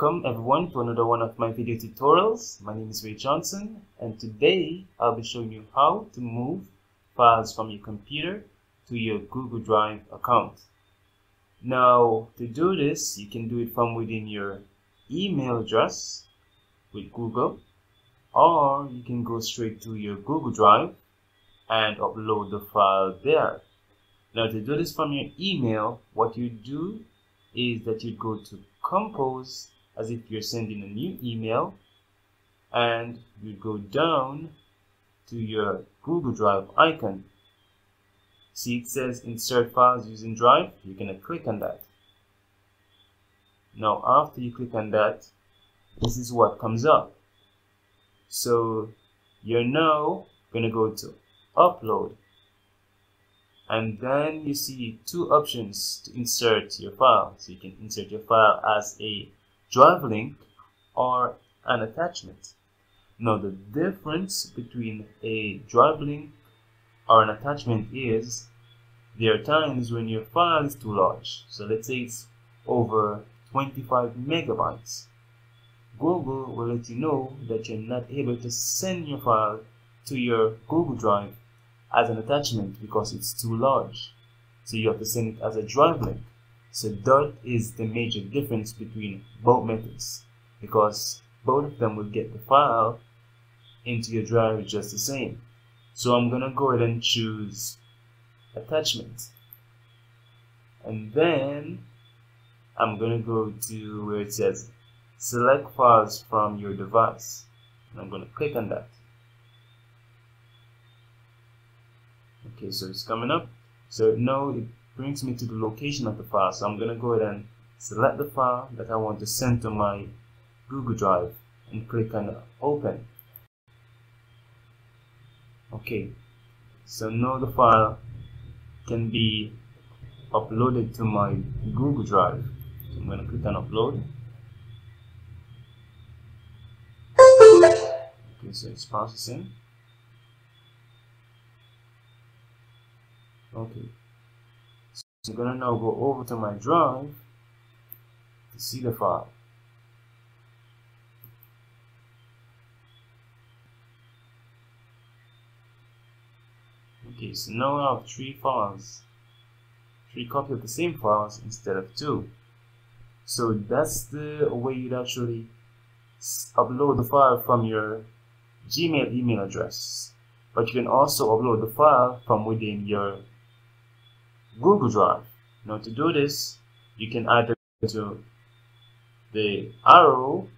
Welcome everyone to another one of my video tutorials. My name is Ray Johnson and today I'll be showing you how to move files from your computer to your Google Drive account. Now to do this you can do it from within your email address with Google or you can go straight to your Google Drive and upload the file there. Now to do this from your email what you do is that you go to compose as if you're sending a new email and you go down to your Google Drive icon. See it says insert files using Drive, you're going to click on that. Now after you click on that, this is what comes up. So you're now going to go to upload and then you see two options to insert your file so you can insert your file as a drive link or an attachment now the difference between a drive link or an attachment is there are times when your file is too large so let's say it's over 25 megabytes Google will let you know that you're not able to send your file to your Google Drive as an attachment because it's too large. So you have to send it as a drive link. So that is the major difference between both methods because both of them will get the file into your drive just the same. So I'm gonna go ahead and choose attachment. And then I'm gonna go to where it says select files from your device. And I'm gonna click on that. okay so it's coming up so now it brings me to the location of the file so I'm gonna go ahead and select the file that I want to send to my Google Drive and click on open. Okay so now the file can be uploaded to my Google Drive. So I'm going to click on upload. Okay so it's processing. Okay so I'm gonna now go over to my drive to see the file. Okay so now I have three files. Three copies of the same files instead of two. So that's the way you'd actually upload the file from your Gmail email address. But you can also upload the file from within your Google Drive. Now to do this, you can either go to the arrow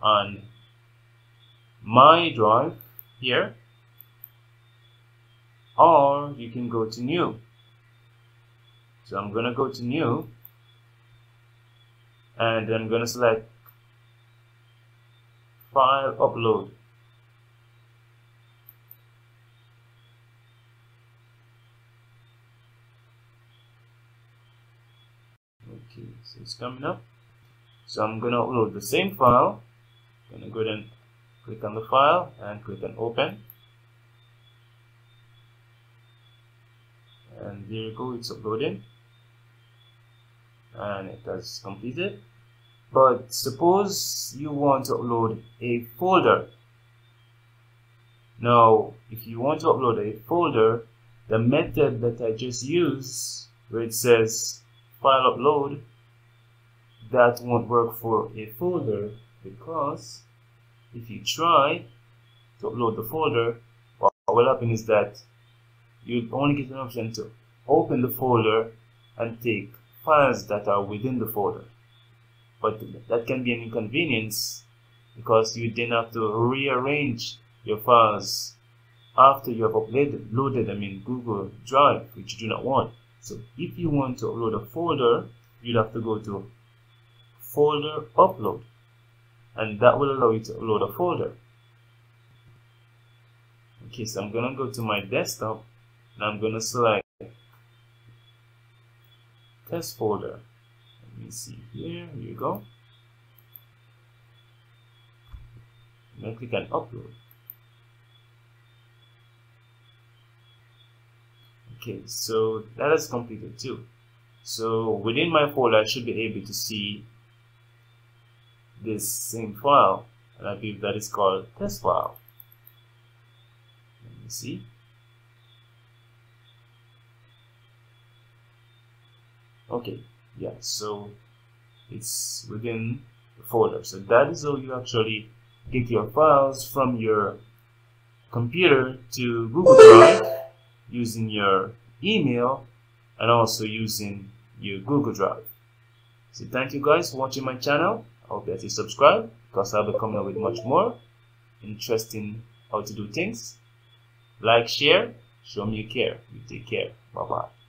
on My Drive here, or you can go to New. So I'm going to go to New, and I'm going to select File Upload. Okay so it's coming up. So I'm gonna upload the same file. I'm gonna go ahead and click on the file and click on open. And there you go it's uploading. And it has completed. But suppose you want to upload a folder. Now if you want to upload a folder the method that I just used where it says file upload that won't work for a folder because if you try to upload the folder what will happen is that you'll only get an option to open the folder and take files that are within the folder. But that can be an inconvenience because you then have to rearrange your files after you have uploaded loaded them in Google Drive which you do not want so if you want to upload a folder, you'd have to go to folder upload and that will allow you to upload a folder. Okay, so I'm gonna go to my desktop and I'm gonna select test folder. Let me see here, here you go. I'm click on upload. Okay so that is completed too so within my folder I should be able to see this same file and I believe that is called test file. Let me see. Okay, yeah, so it's within the folder. So that is how you actually get your files from your computer to Google Drive using your email and also using your Google Drive. So thank you guys for watching my channel. I hope that you subscribe because I'll be coming up with much more interesting how to do things. Like, share, show me you care. You take care. Bye bye.